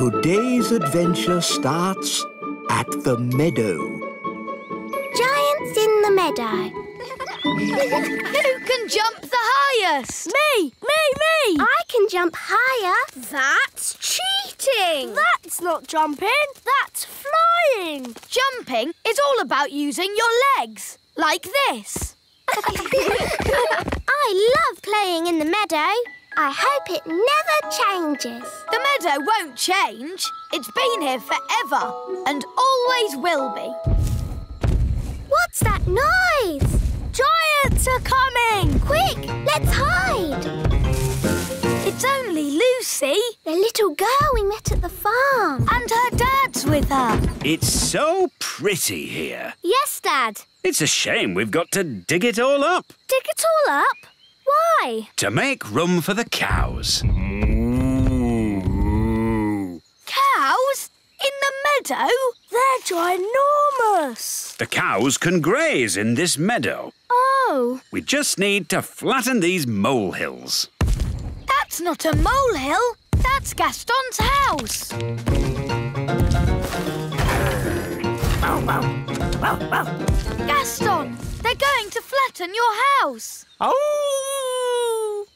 Today's adventure starts at the meadow. Giants in the meadow. Who can jump the highest? Me! Me! Me! I can jump higher. That's cheating! That's not jumping, that's flying! Jumping is all about using your legs, like this. I love playing in the meadow. I hope it never changes. The meadow won't change. It's been here forever and always will be. What's that noise? Giants are coming! Quick, let's hide. It's only Lucy The little girl we met at the farm. and her dad's with her. It's so pretty here. Yes, Dad. It's a shame we've got to dig it all up Dig it all up? Why? to make room for the cows. Cows? In the meadow? They're ginormous! The cows can graze in this meadow. Oh, We just need to flatten these molehills. That's not a molehill. That's Gaston's house. Gaston, they're going to flatten your house. Oh.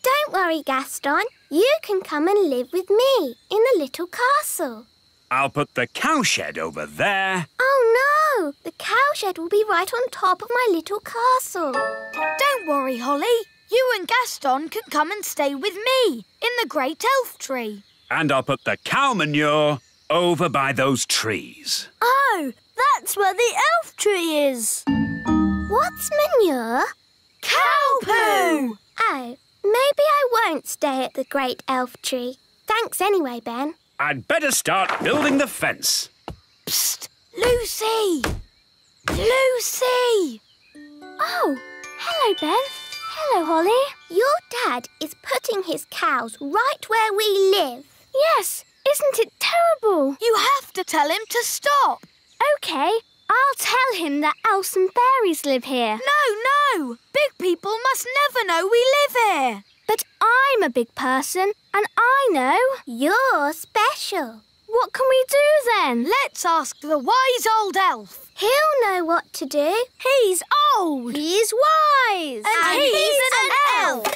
Don't worry, Gaston. You can come and live with me in the little castle. I'll put the cowshed over there. Oh no! The cowshed will be right on top of my little castle. Don't worry, Holly. You and Gaston can come and stay with me in the great elf tree. And I'll put the cow manure over by those trees. oh, that's where the elf tree is. What's manure? Cow poo! Oh, maybe I won't stay at the great elf tree. Thanks anyway, Ben. I'd better start building the fence. Psst! Lucy! Lucy! Oh, hello, Ben. Hello, Holly. Your dad is putting his cows right where we live. Yes, isn't it terrible? You have to tell him to stop. OK, I'll tell him that elves and fairies live here. No, no! Big people must never know we live here. But I'm a big person, and I know. You're special. What can we do then? Let's ask the wise old elf. He'll know what to do. He's old. He's wise. And he's an elf.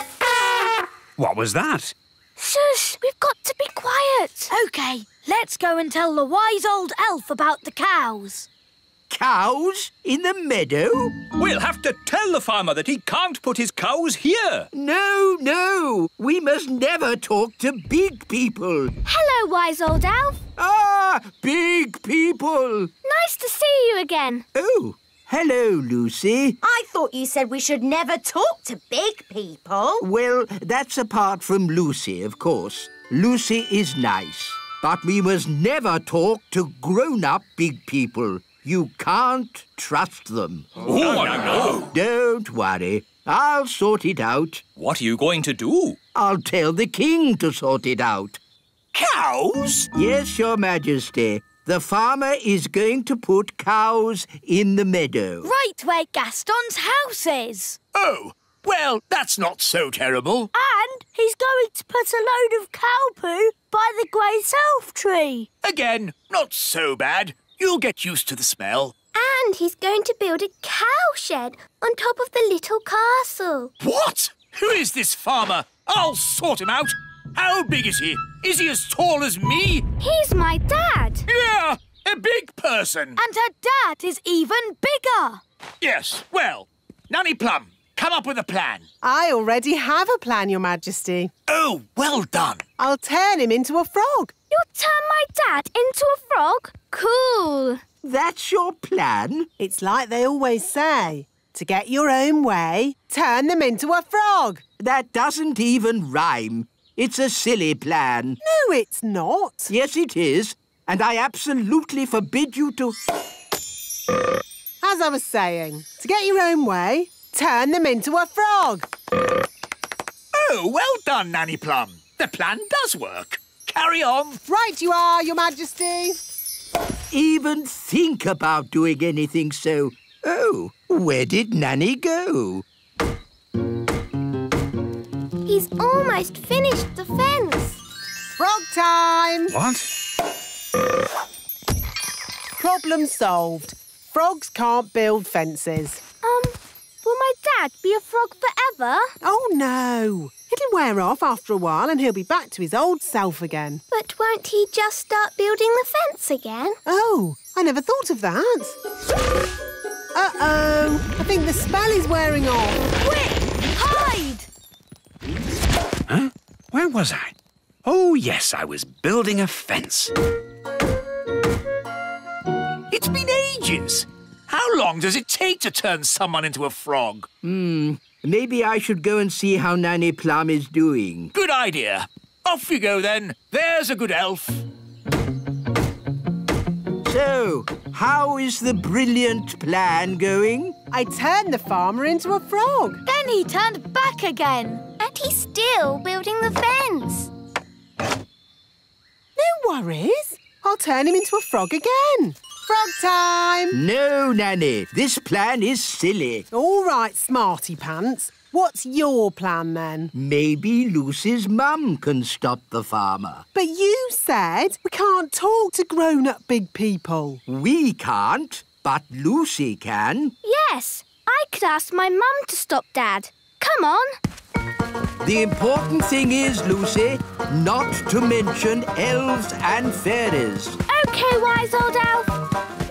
What was that? Shush, we've got to be quiet. OK, let's go and tell the wise old elf about the cows. Cows in the meadow? We'll have to tell the farmer that he can't put his cows here. No, no. We must never talk to big people. Hello, wise old elf. Ah, big people. Nice to see you again. Oh, hello, Lucy. I thought you said we should never talk to big people. Well, that's apart from Lucy, of course. Lucy is nice. But we must never talk to grown-up big people. You can't trust them. Oh, no. Don't worry. I'll sort it out. What are you going to do? I'll tell the king to sort it out. Cows? Yes, your majesty. The farmer is going to put cows in the meadow. Right where Gaston's house is. Oh, well, that's not so terrible. And he's going to put a load of cow poo by the great elf tree. Again, not so bad. You'll get used to the smell. And he's going to build a cowshed on top of the little castle. What? Who is this farmer? I'll sort him out. How big is he? Is he as tall as me? He's my dad. Yeah, a big person. And her dad is even bigger. Yes, well, Nanny Plum, come up with a plan. I already have a plan, Your Majesty. Oh, well done. I'll turn him into a frog. You'll turn my dad into a frog? Cool. That's your plan? It's like they always say. To get your own way, turn them into a frog. That doesn't even rhyme. It's a silly plan. No, it's not. Yes, it is. And I absolutely forbid you to... As I was saying, to get your own way, turn them into a frog. Oh, well done, Nanny Plum. The plan does work. Carry on. Right you are, Your Majesty. even think about doing anything so... Oh, where did Nanny go? He's almost finished the fence. Frog time. What? Problem solved. Frogs can't build fences. Um, will my dad be a frog forever? Oh, no. It'll wear off after a while and he'll be back to his old self again. But won't he just start building the fence again? Oh, I never thought of that. Uh-oh. I think the spell is wearing off. Quick, hide! Huh? Where was I? Oh, yes, I was building a fence. It's been ages. How long does it take to turn someone into a frog? Hmm. Maybe I should go and see how Nanny Plum is doing. Good idea. Off you go then. There's a good elf. So, how is the brilliant plan going? I turned the farmer into a frog. Then he turned back again. And he's still building the fence. No worries. I'll turn him into a frog again. Frog time! No, Nanny. This plan is silly. All right, smarty pants. What's your plan then? Maybe Lucy's mum can stop the farmer. But you said we can't talk to grown-up big people. We can't, but Lucy can. Yes, I could ask my mum to stop Dad. Come on. The important thing is, Lucy, not to mention elves and fairies. OK, wise old elf.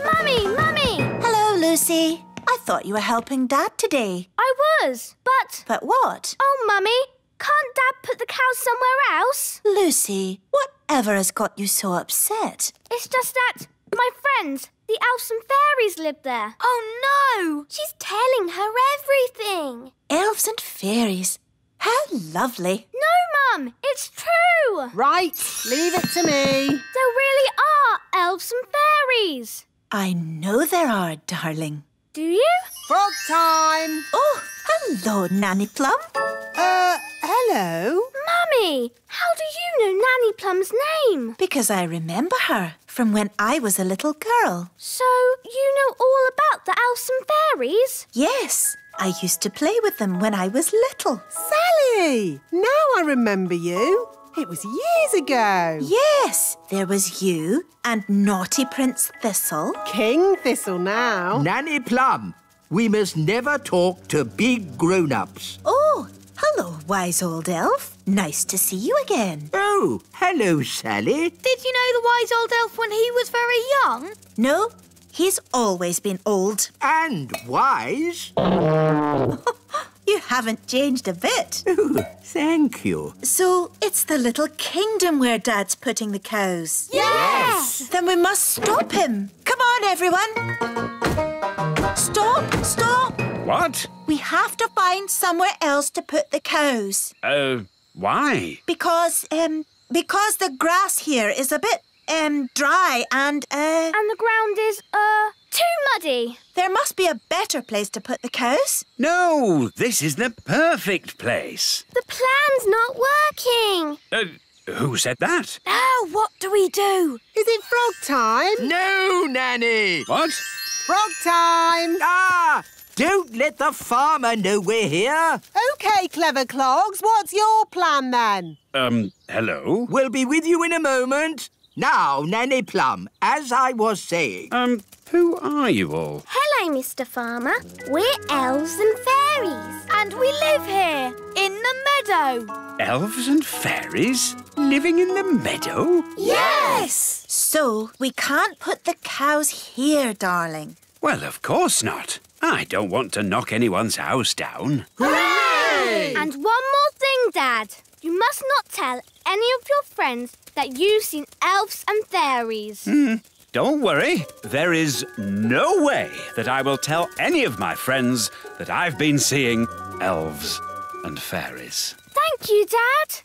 Mummy, Mummy! Hello, Lucy. I thought you were helping Dad today. I was, but... But what? Oh, Mummy, can't Dad put the cows somewhere else? Lucy, whatever has got you so upset? It's just that my friends, the elves and fairies, live there. Oh, no! She's telling her everything. Elves and fairies. How lovely. No, Mum, it's true. Right, leave it to me. There really are elves and fairies. I know there are, darling. Do you? Frog time. Oh, hello, Nanny Plum. Uh, hello? Mummy, how do you know Nanny Plum's name? Because I remember her from when I was a little girl. So you know all about the elves and fairies? Yes, I used to play with them when I was little. Sally! Now I remember you. It was years ago. Yes, there was you and naughty Prince Thistle. King Thistle now. Nanny Plum, we must never talk to big grown-ups. Oh, hello, wise old elf. Nice to see you again. Oh, hello, Sally. Did you know the wise old elf when he was very young? No, he's always been old. And wise. You haven't changed a bit. Oh, thank you. So it's the little kingdom where Dad's putting the cows. Yes! Then we must stop him. Come on, everyone. Stop, stop. What? We have to find somewhere else to put the cows. Uh, why? Because, um, because the grass here is a bit, um, dry and, uh, And the ground is, uh, too muddy. there must be a better place to put the cows. No, this is the perfect place. The plan's not working. Uh, who said that? Now what do we do? Is it frog time? No, Nanny. What? Frog time. Ah! Don't let the farmer know we're here. OK, clever clogs, what's your plan then? Um, hello? We'll be with you in a moment. Now, Nanny Plum, as I was saying, Um, who are you all? Hello, Mr. Farmer. We're elves and fairies. And we live here, in the meadow. Elves and fairies living in the meadow? Yes! So we can't put the cows here, darling. Well, of course not. I don't want to knock anyone's house down. And one more thing, Dad. You must not tell any of your friends that you've seen elves and fairies. Hmm, don't worry. There is no way that I will tell any of my friends that I've been seeing elves and fairies. Thank you, Dad.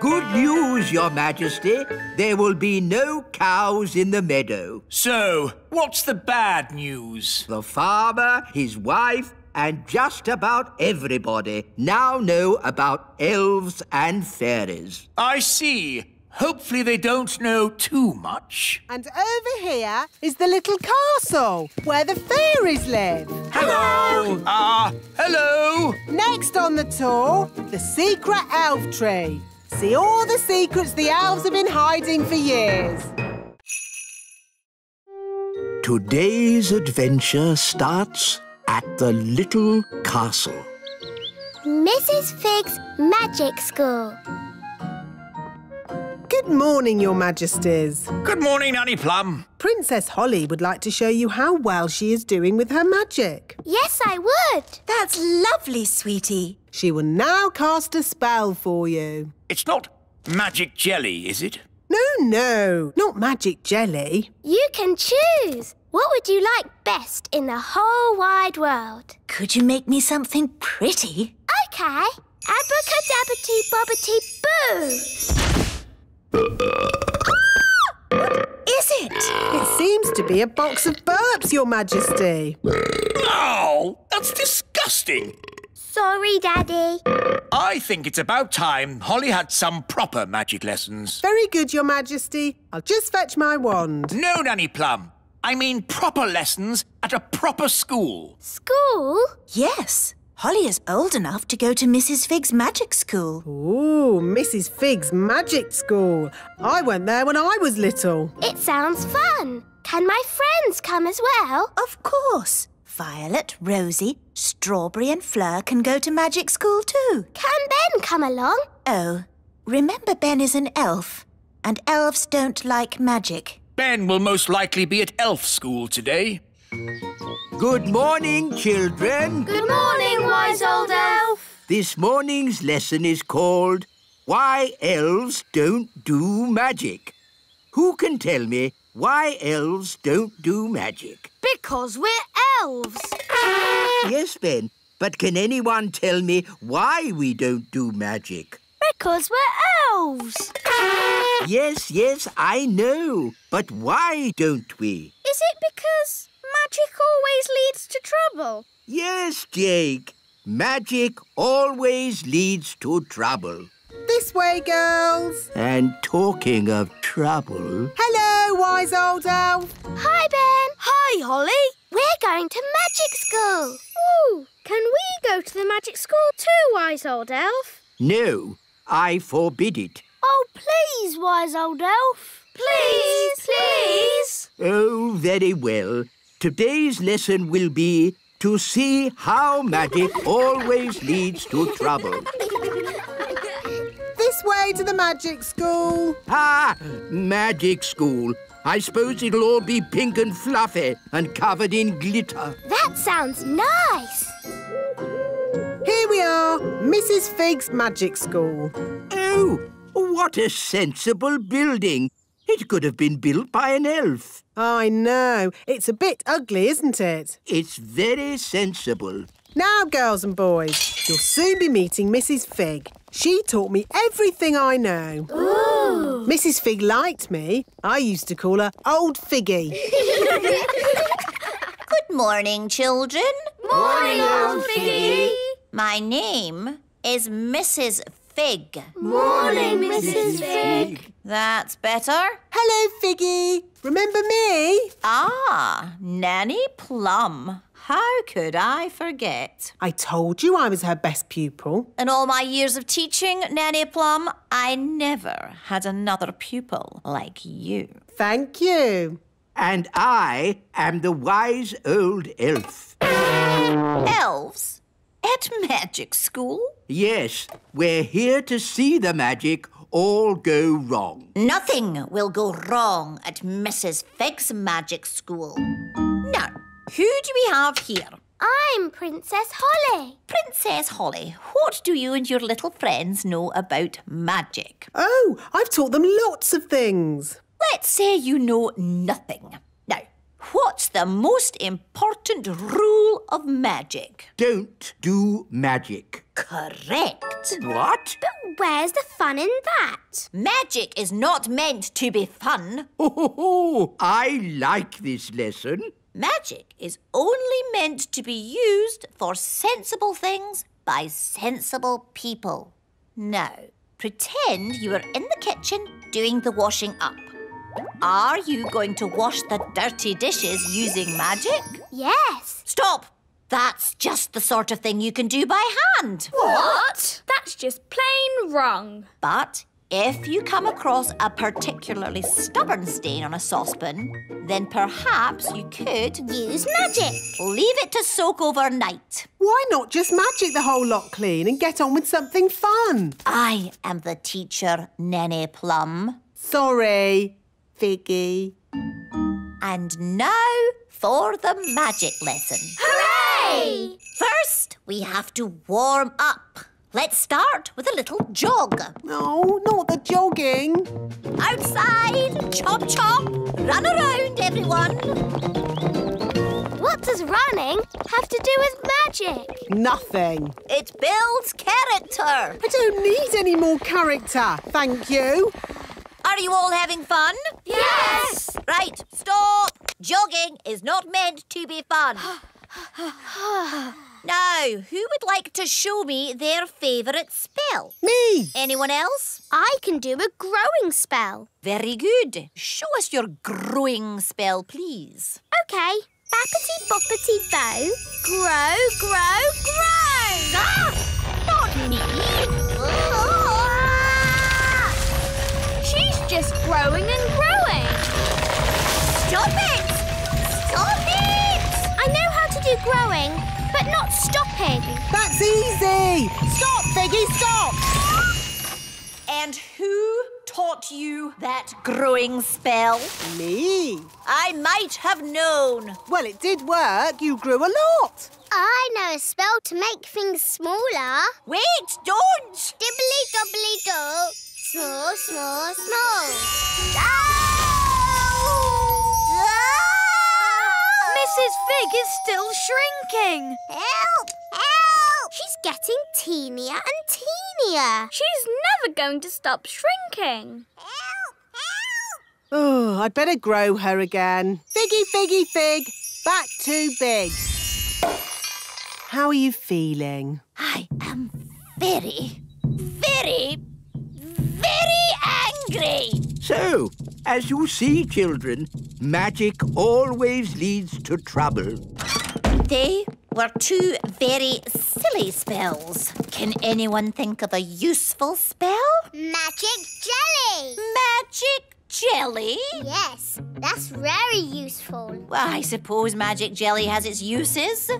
good news, Your Majesty. There will be no cows in the meadow. So, what's the bad news? The farmer, his wife, and just about everybody now know about elves and fairies. I see. Hopefully they don't know too much. And over here is the little castle where the fairies live. Hello! Ah, hello! Next on the tour, the secret elf tree. See all the secrets the elves have been hiding for years. Today's adventure starts at the little castle. Mrs. Fig's Magic School. Good morning, Your Majesties. Good morning, Nanny Plum. Princess Holly would like to show you how well she is doing with her magic. Yes, I would. That's lovely, sweetie. She will now cast a spell for you. It's not magic jelly, is it? No, no, not magic jelly. You can choose. What would you like best in the whole wide world? Could you make me something pretty? Okay. Abracadabra bobbity boo. Is it? It seems to be a box of burps, Your Majesty. Oh, that's disgusting. Sorry, Daddy. I think it's about time Holly had some proper magic lessons. Very good, Your Majesty. I'll just fetch my wand. No, Nanny Plum. I mean proper lessons at a proper school. School? Yes. Holly is old enough to go to Mrs. Fig's magic school. Ooh, Mrs. Fig's Magic School. I went there when I was little. It sounds fun. Can my friends come as well? Of course. Violet, Rosie, Strawberry and Fleur can go to magic school too. Can Ben come along? Oh, remember Ben is an elf, and elves don't like magic. Ben will most likely be at elf school today. Good morning, children. Good morning, wise old elf. This morning's lesson is called Why Elves Don't Do Magic. Who can tell me why elves don't do magic? Because we're elves. Yes, Ben, but can anyone tell me why we don't do magic? Because we're elves. Yes, yes, I know. But why don't we? Is it because magic always leads to trouble? Yes, Jake. Magic always leads to trouble. This way, girls. And talking of trouble, Hello, wise old elf. Hi, Ben. Hi, Holly. We're going to magic school. Ooh, can we go to the magic school too, wise old elf? no, I forbid it. Oh, please, wise old elf. Please, please. Oh, very well. Today's lesson will be to see how magic always leads to trouble. This way to the Magic School. Ah, magic school. I suppose it'll all be pink and fluffy and covered in glitter. That sounds nice. Here we are, Mrs. Fig's Magic School. Oh, what a sensible building. It could have been built by an elf. I know. It's a bit ugly, isn't it? It's very sensible. Now, girls and boys, you'll soon be meeting Mrs. Fig. She taught me everything I know. Ooh. Mrs. Fig liked me. I used to call her Old Figgy. Good morning, children. Morning, old Figgy. My name is Mrs. Fig. Morning, Mrs. Fig. That's better. Hello, Figgy. Remember me? Ah, Nanny Plum. How could I forget? I told you I was her best pupil. In all my years of teaching, Nanny Plum, I never had another pupil like you. Thank you. And I am the wise old elf. Elves? At magic school? Yes, we're here to see the magic all go wrong. Nothing will go wrong at Mrs. Fig's magic school. Now, who do we have here? I'm Princess Holly. Princess Holly, what do you and your little friends know about magic? Oh, I've taught them lots of things. Let's say you know nothing. Now, what's the most important rule of magic? Don't do magic. Correct. What? But where's the fun in that? Magic is not meant to be fun. Ho, ho, ho. I like this lesson. Magic is only meant to be used for sensible things by sensible people. Now, pretend you are in the kitchen doing the washing up. Are you going to wash the dirty dishes using magic? Yes. Stop! That's just the sort of thing you can do by hand. What? That's just plain wrong. But If you come across a particularly stubborn stain on a saucepan, then perhaps you could Use magic. leave it to soak overnight. Why not just magic the whole lot clean and get on with something fun? I am the teacher, Nanny Plum. Sorry, Figgy. And now for the magic lesson. Hooray! First, we have to warm up. Let's start with a little jog. No, not the jogging. Outside, chop chop, run around, everyone. What does running have to do with magic? Nothing. It builds character. I don't need any more character, thank you. Are you all having fun? Yes! Right, stop. Jogging is not meant to be fun. now, who would like to show me their favourite spell? Me. Anyone else? I can do a growing spell. Very good. Show us your growing spell, please. Okay. Bappity boppity bow. Grow, grow, grow! Ah! Not me! Ah! Growing and growing. Stop it! Stop it! I know how to do growing, but not stopping. That's easy. Stop, Figgy, stop. And who taught you that growing spell? Me. I might have known. Well, it did work. You grew a lot. I know a spell to make things smaller. Wait, don't! Dibbly dobbly do. Small, small, small. Mrs. Fig is still shrinking. Help! Help! She's getting teenier and teenier. She's never going to stop shrinking. Help! Help! Oh, I'd better grow her again. Figgy, figgy, fig. Back too big. How are you feeling? I am very, very, very angry. So, as you see, children, magic always leads to trouble. They were two very silly spells. Can anyone think of a useful spell? Magic jelly! Magic jelly? Yes, that's very useful. Well, I suppose magic jelly has its uses.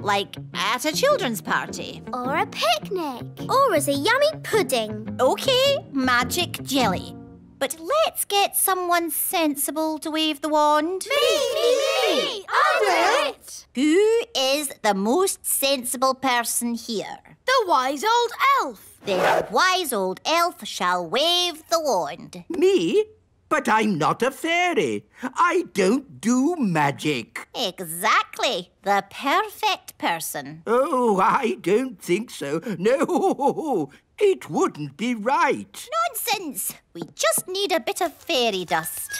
Like at a children's party. Or a picnic. Or as a yummy pudding. Okay, magic jelly. But let's get someone sensible to wave the wand. me! me, I'll do it! Who is the most sensible person here? The wise old elf. The wise old elf shall wave the wand. Me? But I'm not a fairy. I don't do magic. Exactly. The perfect person. Oh, I don't think so. No, it wouldn't be right. Nonsense. We just need a bit of fairy dust.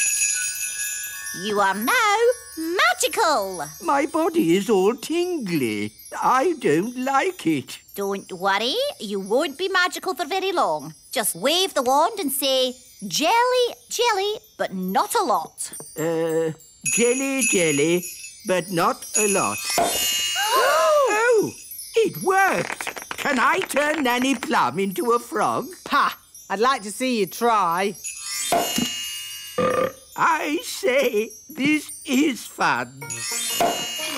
You are now magical. My body is all tingly. I don't like it. Don't worry, you won't be magical for very long. Just wave the wand and say, jelly, jelly, but not a lot. Uh, jelly, jelly, but not a lot. oh, it worked. Can I turn Nanny Plum into a frog? Ha! I'd like to see you try. I say, this is fun.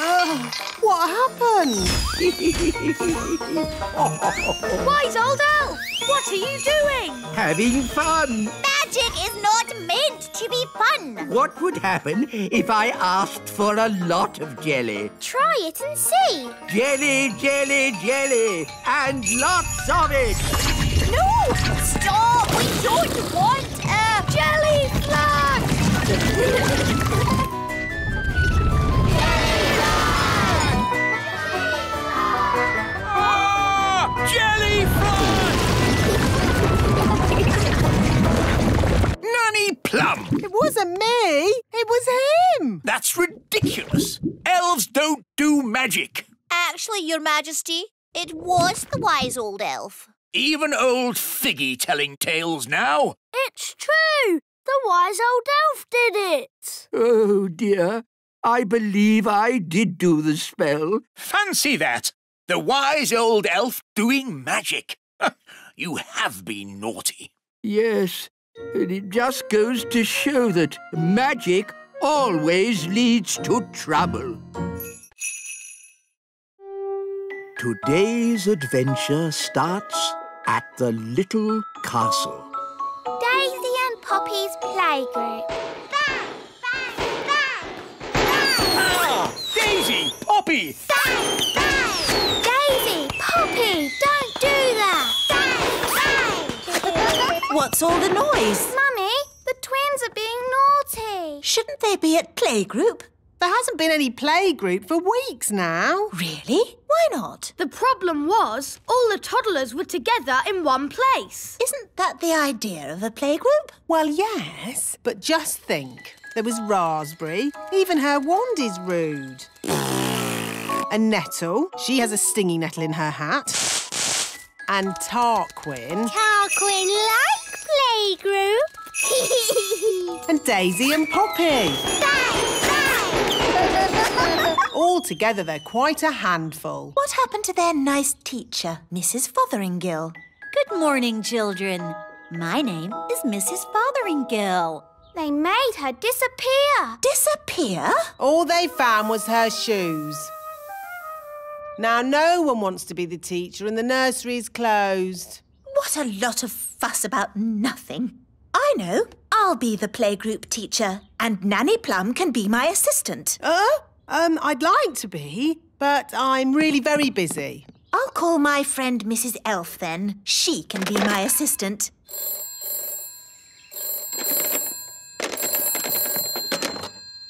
Oh, what happened? Wise old elf, what are you doing? Having fun. Magic is not meant to be fun. What would happen if I asked for a lot of jelly? Try it and see. Jelly, jelly, jelly, and lots of it. No! Stop! We don't want a jelly flag! Ah! Jelly fly! Nanny Plum! It wasn't me. It was him. That's ridiculous. Elves don't do magic. Actually, Your Majesty, it was the wise old elf. Even old Figgy telling tales now. It's true. The wise old elf did it. Oh, dear. I believe I did do the spell. Fancy that! The wise old elf doing magic. you have been naughty. Yes, and it just goes to show that magic always leads to trouble. Today's adventure starts at the little castle. Daisy and Poppy's playgroup. Bang, bang, bang! Ah! Daisy! Poppy! Bang, bang! What's all the noise? Mummy, the twins are being naughty. Shouldn't they be at playgroup? There hasn't been any playgroup for weeks now. Really? Why not? The problem was all the toddlers were together in one place. Isn't that the idea of a playgroup? Well, yes, but just think. There was Raspberry. Even her wand is rude. And Nettle. She has a stinging nettle in her hat. And Tarquin. Tarquin like playgroup. And Daisy and Poppy. bang, bang! All together, they're quite a handful. What happened to their nice teacher, Mrs. Fotheringill? Good morning, children. My name is Mrs. Fotheringill. They made her disappear. Disappear? All they found was her shoes. Now, no one wants to be the teacher, and the nursery's closed. What a lot of fuss about nothing. I know. I'll be the playgroup teacher, and Nanny Plum can be my assistant. Oh, um, I'd like to be, but I'm really very busy. I'll call my friend Mrs. Elf then. She can be my assistant.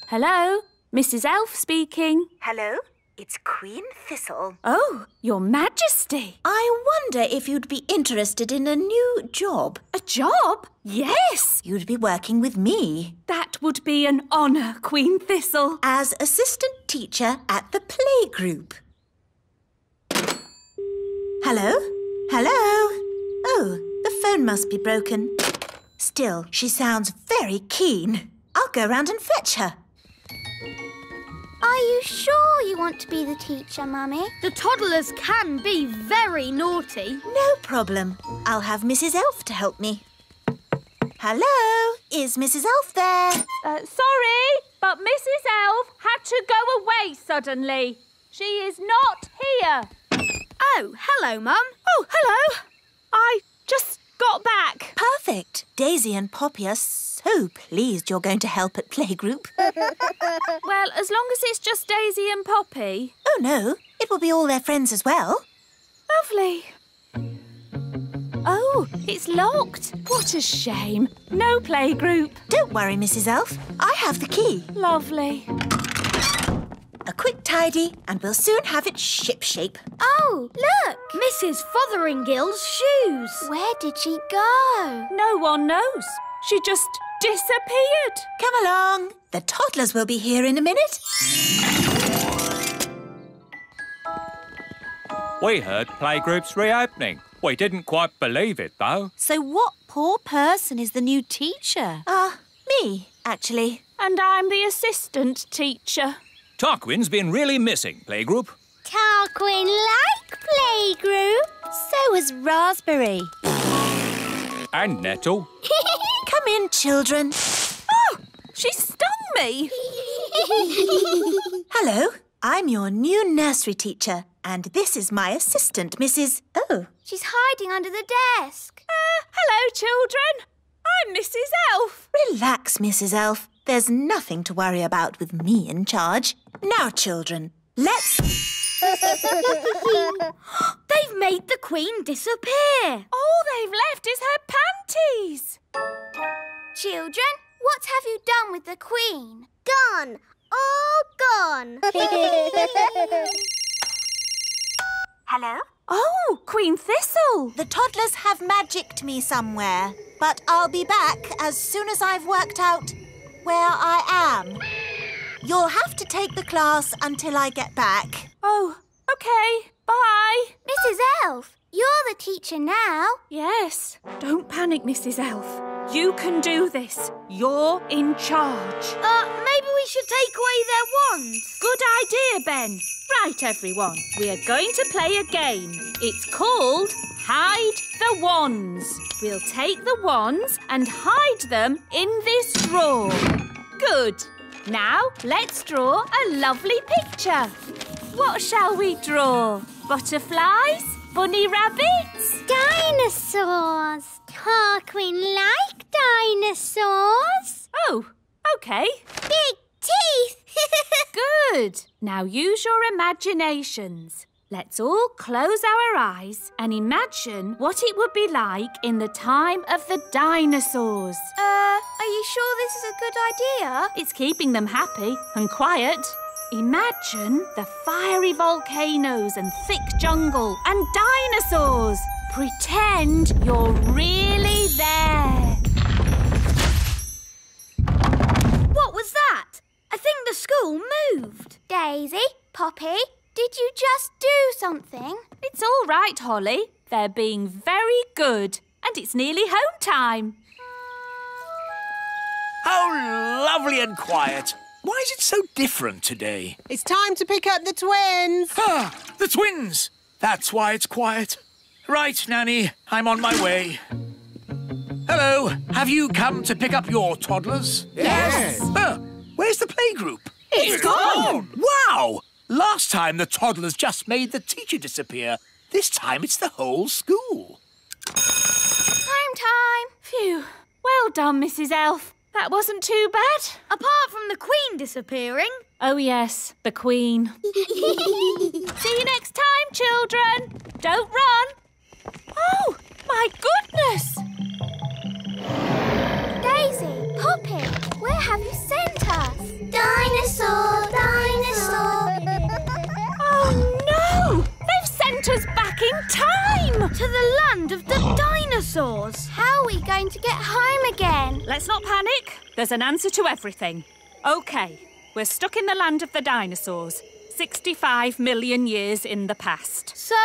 Hello, Mrs. Elf speaking. Hello, it's Queen Thistle. Oh, Your Majesty. I wonder if you'd be interested in a new job. A job? Yes. You'd be working with me That would be an honour, Queen Thistle. as assistant teacher at the playgroup. Hello? Hello? Oh, the phone must be broken. Still, she sounds very keen. I'll go round and fetch her. Are you sure you want to be the teacher, Mummy? The toddlers can be very naughty. No problem. I'll have Mrs. Elf to help me. Hello? Is Mrs. Elf there? Uh, sorry, but Mrs. Elf had to go away suddenly. She is not here. Oh, hello, Mum. Oh, hello. I just got back. Perfect. Daisy and Poppy are so pleased you're going to help at playgroup. Well, as long as it's just Daisy and Poppy. oh no, it will be all their friends as well. Lovely. Oh, it's locked. What a shame. No playgroup. Don't worry, Mrs. Elf. I have the key. Lovely. A quick tidy, and we'll soon have it shipshape. Oh, look! Mrs. Fotheringill's shoes. Where did she go? No one knows. She just disappeared. Come along. The toddlers will be here in a minute. We heard playgroups reopening. We didn't quite believe it, though. So, what poor person is the new teacher? Ah, me, actually. And I'm the assistant teacher. Tarquin's been really missing, playgroup. Tarquin like playgroup. So is Raspberry. And Nettle. Come in, children. Oh, she stung me. Hello, I'm your new nursery teacher, and this is my assistant, Mrs. Oh, She's hiding under the desk. Uh, hello, children. I'm Mrs. Elf. relax, Mrs. Elf. There's nothing to worry about with me in charge. Now, children, let's. They've made the Queen disappear. All they've left is her panties. Children, what have you done with the Queen? Gone. All gone. Hello? Oh, Queen Thistle. The toddlers have magicked me somewhere, but I'll be back as soon as I've worked out where I am. You'll have to take the class until I get back. Oh, okay. Bye. Mrs. Elf, you're the teacher now. Yes. Don't panic, Mrs. Elf. You can do this. You're in charge. Uh, maybe we should take away their wands. Good idea, Ben. Right, everyone. We are going to play a game. It's called Hide the wands. We'll take the wands and hide them in this drawer. Good. Now let's draw a lovely picture. What shall we draw? Butterflies? Bunny rabbits? Dinosaurs. Talk we like dinosaurs. Oh, okay. Big teeth. Good. Now use your imaginations. Let's all close our eyes and imagine what it would be like in the time of the dinosaurs. Uh, are you sure this is a good idea? It's keeping them happy and quiet. Imagine the fiery volcanoes and thick jungle and dinosaurs. Pretend you're really there. What was that? I think the school moved. Daisy, Poppy, did you just do something? It's all right, Holly. They're being very good. And it's nearly home time. How lovely and quiet. Why is it so different today? It's time to pick up the twins. Ah, the twins! That's why it's quiet. Right, Nanny, I'm on my way. Hello, have you come to pick up your toddlers? Yes. Ah, where's the playgroup? It's gone. Wow! Last time the toddlers just made the teacher disappear. This time it's the whole school. Home time. Phew. Well done, Mrs. Elf. That wasn't too bad. Apart from the Queen disappearing. Oh, yes, the Queen. See you next time, children. Don't run. Oh, my goodness. Daisy, Poppy, where have you sent us? Dinosaur, dinosaur. Sent us back in time. To the land of the dinosaurs. How are we going to get home again? Let's not panic. There's an answer to everything. OK, we're stuck in the land of the dinosaurs. 65 million years in the past. So,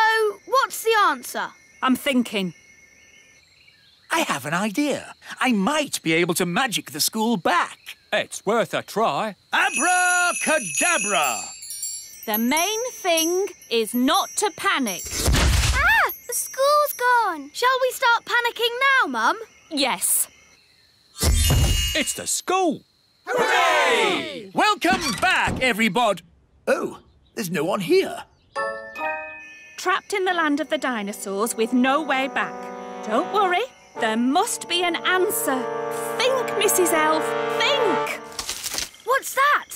what's the answer? I'm thinking. I have an idea. I might be able to magic the school back. It's worth a try. Abracadabra! The main thing is not to panic. Ah, the school's gone. Shall we start panicking now, Mum? Yes. It's the school. Hooray! Welcome back, everybody. Oh, there's no one here. Trapped in the land of the dinosaurs with no way back. Don't worry, there must be an answer. Think, Mrs. Elf, think! What's that?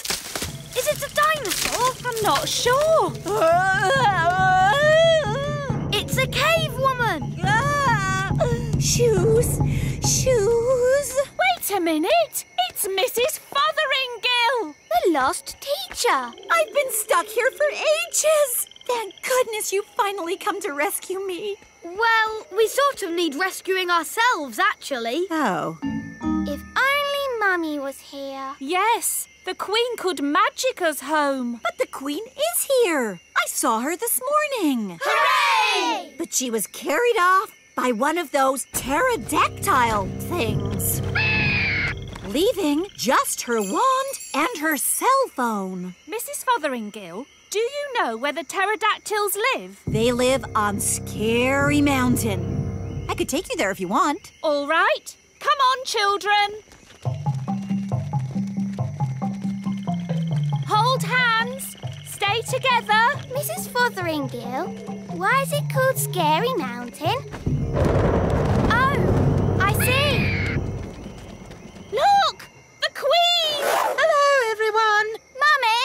Is it a dinosaur? I'm not sure. It's a cave woman. Shoes, shoes. Wait a minute. It's Mrs. Fotheringill. The lost teacher. I've been stuck here for ages. Thank goodness you finally come to rescue me. Well, we sort of need rescuing ourselves, actually. Oh. If only Mummy was here. Yes, the Queen could magic us home. But the Queen is here. I saw her this morning. Hooray! But she was carried off by one of those pterodactyl things. Leaving just her wand and her cell phone. Mrs. Fotheringill, do you know where the pterodactyls live? They live on Scary Mountain. I could take you there if you want. All right. Come on, children. Hold hands. Stay together. Mrs. Fotheringill, why is it called Scary Mountain? Oh, I see. Look! The Queen! Hello, everyone. Mummy,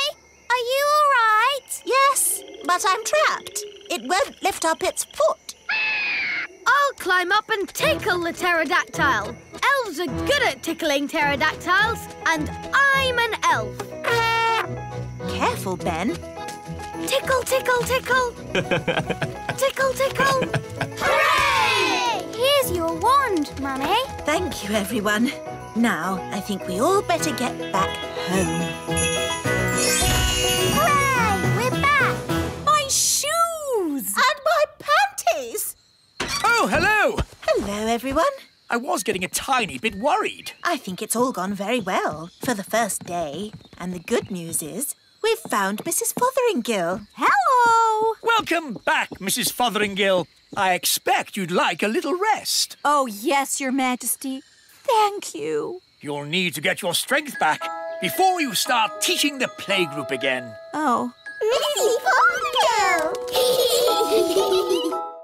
are you all right? Yes, but I'm trapped. It won't lift up its foot. I'll climb up and tickle the pterodactyl. Elves are good at tickling pterodactyls, and I'm an elf. Careful, Ben. Tickle, tickle, tickle. tickle, tickle. Hooray! Here's your wand, Mummy. Thank you, everyone. Now, I think we all better get back home. Hooray! We're back. My shoes! And my panties! Oh, hello! Hello, everyone. I was getting a tiny bit worried. I think it's all gone very well for the first day. And the good news is we've found Mrs. Fotheringill. Hello! Welcome back, Mrs. Fotheringill. I expect you'd like a little rest. Oh, yes, Your Majesty. Thank you. You'll need to get your strength back before you start teaching the playgroup again. Oh. Missy Fotheringill!